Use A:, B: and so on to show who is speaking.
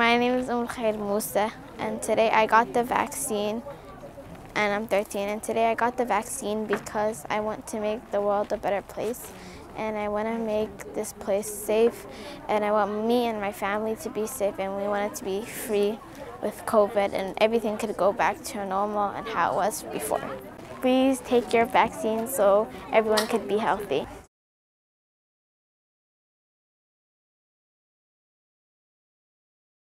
A: My name is Umulkheyr Musa, and today I got the vaccine, and I'm 13. And today I got the vaccine because I want to make the world a better place, and I want to make this place safe, and I want me and my family to be safe, and we want it to be free with COVID, and everything could go back to normal and how it was before. Please take your vaccine so everyone could be healthy.